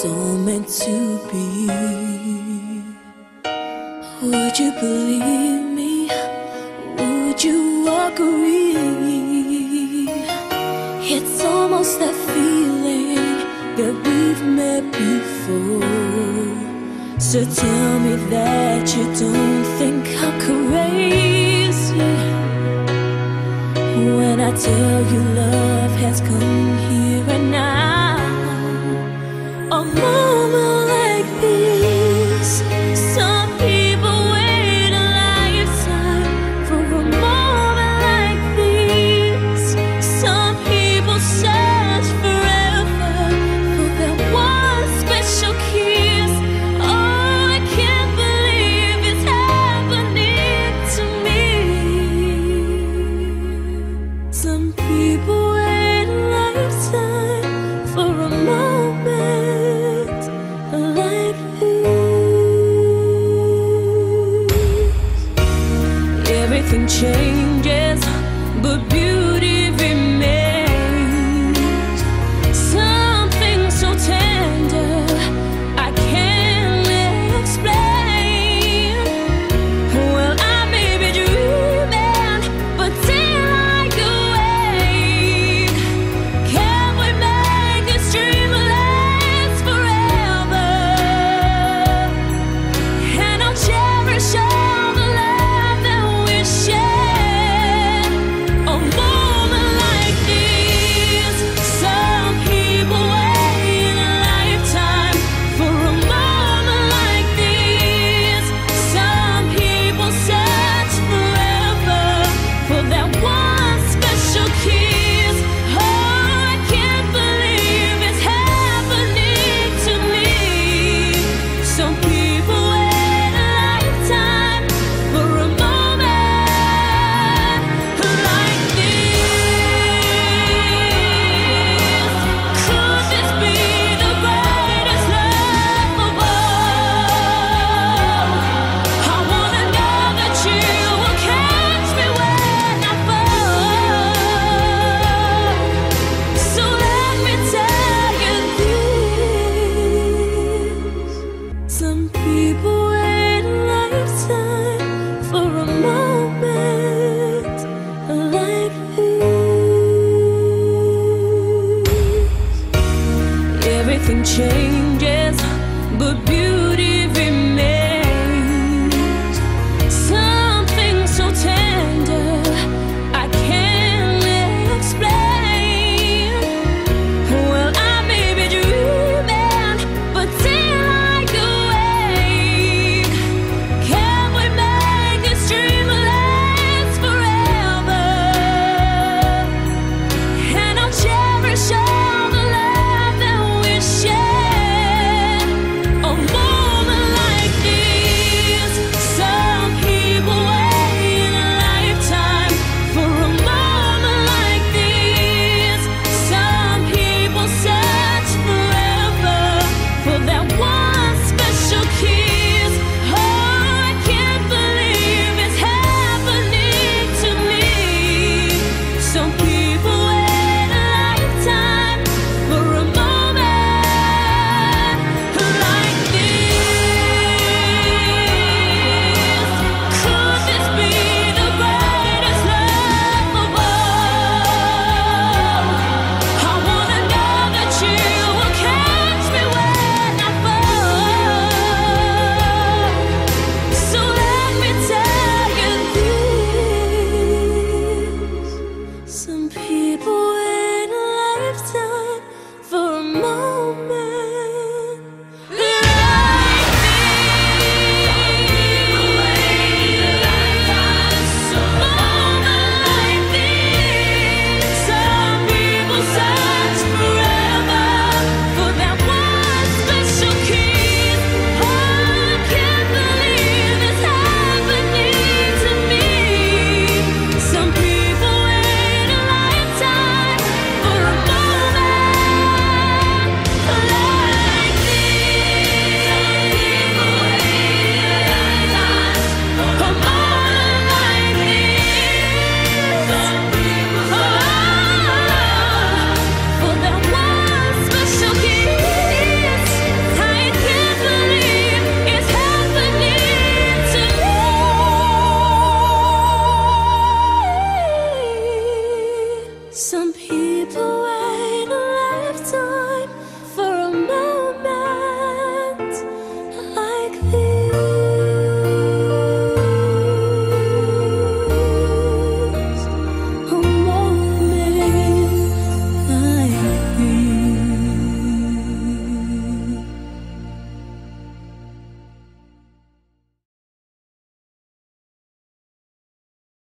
So meant to be. Would you believe me? Would you agree? It's almost that feeling that we've met before. So tell me that you don't think I'm crazy when I tell you love. nothing changes but beauty.